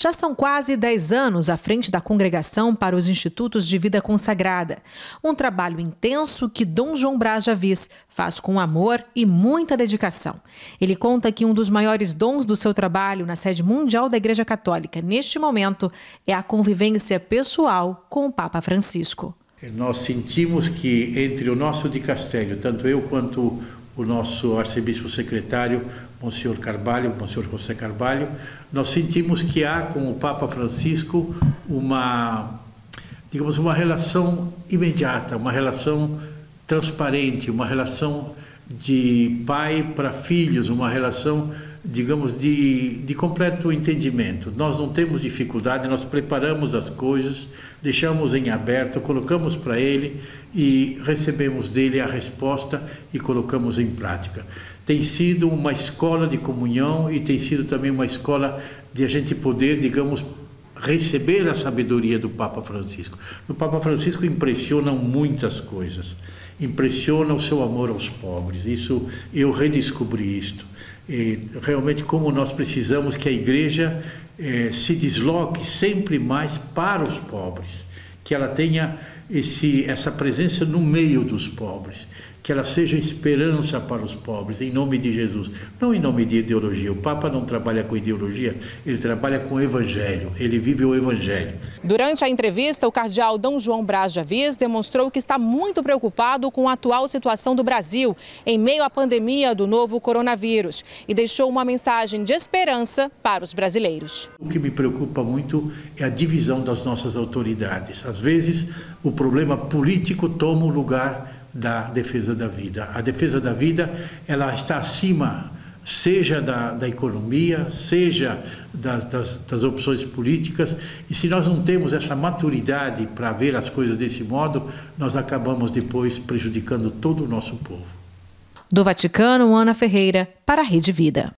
Já são quase 10 anos à frente da Congregação para os Institutos de Vida Consagrada. Um trabalho intenso que Dom João Braz Javis faz com amor e muita dedicação. Ele conta que um dos maiores dons do seu trabalho na sede mundial da Igreja Católica neste momento é a convivência pessoal com o Papa Francisco. Nós sentimos que entre o nosso dicastério, tanto eu quanto o nosso arcebispo secretário, Monsenhor Carvalho, Monsenhor José Carvalho, nós sentimos que há com o Papa Francisco uma, digamos, uma relação imediata, uma relação transparente, uma relação de pai para filhos, uma relação digamos, de, de completo entendimento. Nós não temos dificuldade, nós preparamos as coisas, deixamos em aberto, colocamos para ele e recebemos dele a resposta e colocamos em prática. Tem sido uma escola de comunhão e tem sido também uma escola de a gente poder, digamos, receber a sabedoria do Papa Francisco. O Papa Francisco impressiona muitas coisas. Impressiona o seu amor aos pobres. Isso eu redescobri isto. E realmente como nós precisamos que a igreja eh, se desloque sempre mais para os pobres, que ela tenha esse, essa presença no meio dos pobres, que ela seja esperança para os pobres, em nome de Jesus, não em nome de ideologia. O Papa não trabalha com ideologia, ele trabalha com o Evangelho, ele vive o Evangelho. Durante a entrevista, o cardeal Dom João Braz de Avis demonstrou que está muito preocupado com a atual situação do Brasil, em meio à pandemia do novo coronavírus, e deixou uma mensagem de esperança para os brasileiros. O que me preocupa muito é a divisão das nossas autoridades. Às vezes, o problema político toma o lugar da defesa da vida. A defesa da vida ela está acima, seja da, da economia, seja das, das, das opções políticas, e se nós não temos essa maturidade para ver as coisas desse modo, nós acabamos depois prejudicando todo o nosso povo. Do Vaticano, Ana Ferreira, para a Rede Vida.